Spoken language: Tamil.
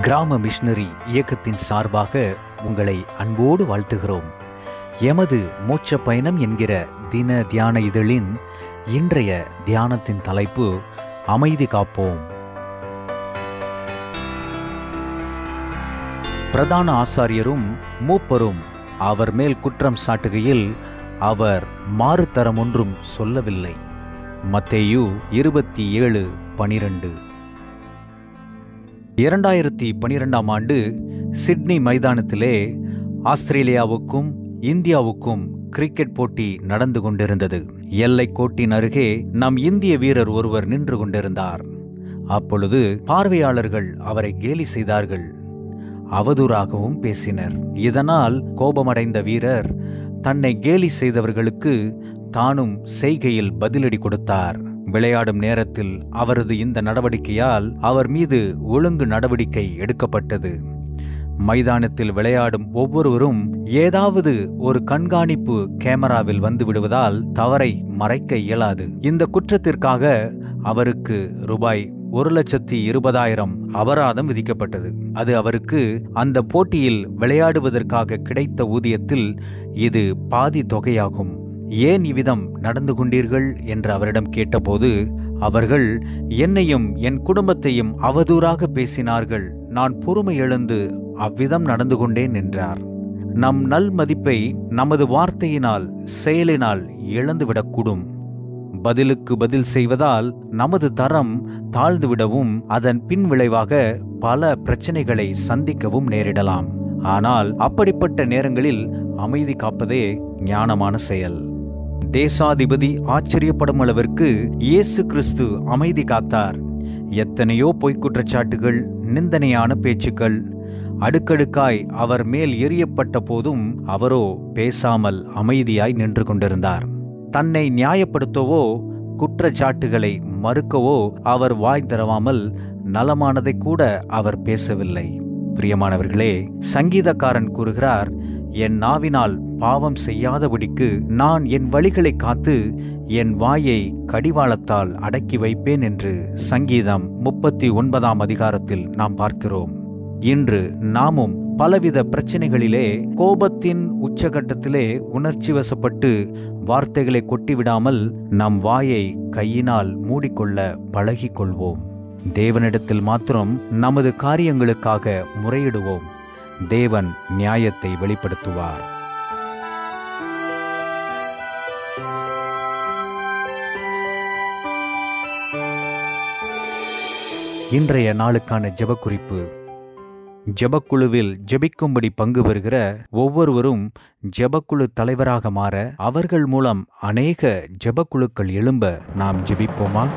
கிராம மிஷினரி இயக்கத்தின் சார்பாக உங்களை அன்போடு வாழ்த்துகிறோம். எமது மோட்ச பயணம் என்கிற தின தியான இதழின் இன்றைய தியானத்தின் தலைப்பு அமைதி காப்போம். பிரதான ஆசாரியரும் மூப்பரும் அவர் மேல் குற்றம் சாட்டுகையில் அவர் மாறுதரம் ஒன்றும் சொல்லவில்லை. மத்தேயு இருபத்தி ஏழு பனிரெண்டு. இரண்டாயிரத்தி பனிரெண்டாம் ஆண்டு சிட்னி மைதானத்திலே ஆஸ்திரேலியாவுக்கும் இந்தியாவுக்கும் கிரிக்கெட் போட்டி நடந்து கொண்டிருந்தது. எல்லை கோட்டின் அருகே நம் இந்திய வீரர் ஒருவர் நின்று கொண்டிருந்தார். அப்பொழுது பார்வையாளர்கள் அவரை கேலி செய்தார்கள். அவதூறாகவும் பேசினர். இதனால் கோபமடைந்த வீரர் தன்னை கேலி செய்தவர்களுக்கு தானும் செய்கையில் பதிலடி கொடுத்தார். விளையாடும் நேரத்தில் அவரது இந்த நடவடிக்கையால் அவர் மீது ஒழுங்கு நடவடிக்கை எடுக்கப்பட்டது. மைதானத்தில் விளையாடும் ஒவ்வொருவரும் ஏதாவது ஒரு கண்காணிப்பு கேமராவில் வந்து விடுவதால் தவறை மறைக்க இயலாது. இந்த குற்றத்திற்காக அவருக்கு ரூபாய் ஒரு லட்சத்தி இருபதாயிரம் அபராதம் விதிக்கப்பட்டது. அது அவருக்கு அந்த போட்டியில் விளையாடுவதற்காக கிடைத்த ஊதியத்தில் இது பாதி தொகையாகும். ஏன் இவ்விதம் நடந்து கொண்டீர்கள் என்று அவரிடம் கேட்டபோது அவர்கள் என்னையும் என் குடும்பத்தையும் அவதூறாக பேசினார்கள் நான் பொறுமை எழுந்து அவ்விதம் நடந்து கொண்டேன் என்றார். நம் நல் மதிப்பை நமது வார்த்தையினால் செயலினால் இழந்துவிடக்கூடும். பதிலுக்கு பதில் செய்வதால் நமது தரம் தாழ்ந்துவிடவும் அதன் பின் விளைவாக பல பிரச்சனைகளை சந்திக்கவும் நேரிடலாம். ஆனால் அப்படிப்பட்ட நேரங்களில் அமைதி காப்பதே ஞானமான செயல். தேசாதிபதி ஆச்சரியப்படும் அளவிற்கு இயேசு கிறிஸ்து அமைதி காத்தார். எத்தனையோ பொய்க் குற்றச்சாட்டுகள் நிந்தனையான பேச்சுக்கள் அடுக்கடுக்காய் அவர் மேல் எரியப்பட்ட போதும் அவரோ பேசாமல் அமைதியாய் நின்று கொண்டிருந்தார். தன்னை நியாயப்படுத்தவோ குற்றச்சாட்டுகளை மறுக்கவோ அவர் வாய் தரவாமல் நலமானதை கூட அவர் பேசவில்லை. பிரியமானவர்களே சங்கீதக்காரன் கூறுகிறார் என் நாவினால் பாவம் செய்யாதபடிக்கு நான் என் வழிகளை காத்து என் வாயை கடிவாளத்தால் அடக்கி வைப்பேன் என்று சங்கீதம் முப்பத்தி ஒன்பதாம் அதிகாரத்தில் நாம் பார்க்கிறோம். இன்று நாமும் பலவித பிரச்சனைகளிலே கோபத்தின் உச்சகட்டத்திலே உணர்ச்சி வசப்பட்டு வார்த்தைகளை கொட்டிவிடாமல் நம் வாயை கையினால் மூடிக்கொள்ள பழகிக்கொள்வோம். தேவனிடத்தில் மாத்திரம் நமது காரியங்களுக்காக முறையிடுவோம். தேவன் நியாயத்தை வெளிப்படுத்துவார். இன்றைய நாளுக்கான ஜெபக்குறிப்பு. ஜெபக்குழுவில் ஜெபிக்கும்படி பங்கு பெறுகிற ஒவ்வொருவரும் ஜெபக்குழு தலைவராக மாற அவர்கள் மூலம் அநேக ஜெபக்குழுக்கள் எழும்ப நாம் ஜெபிப்போமா?